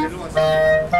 Pelo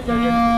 小心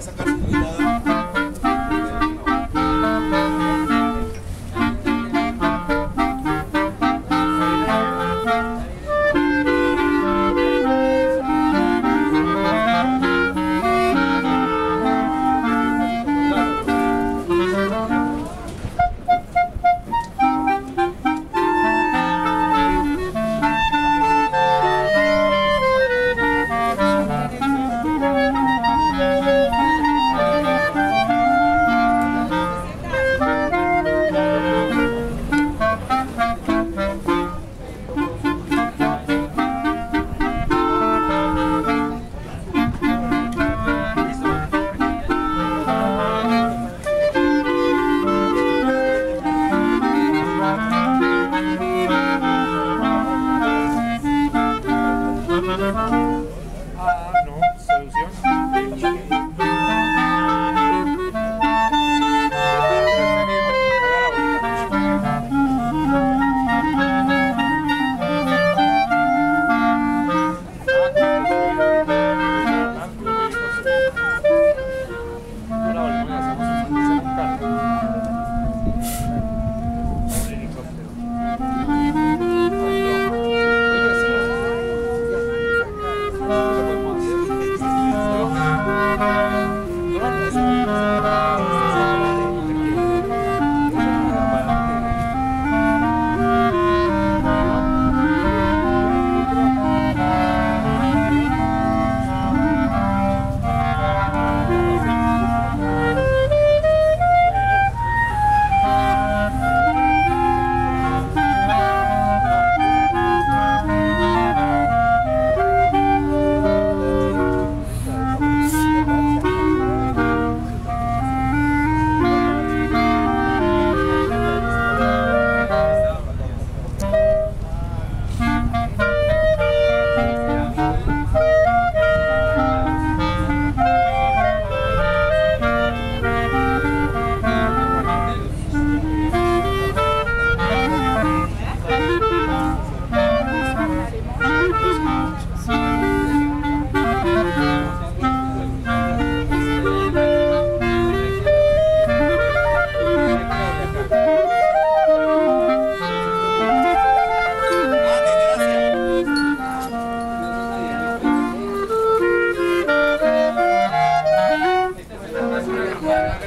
a sacar su mirada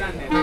시간 내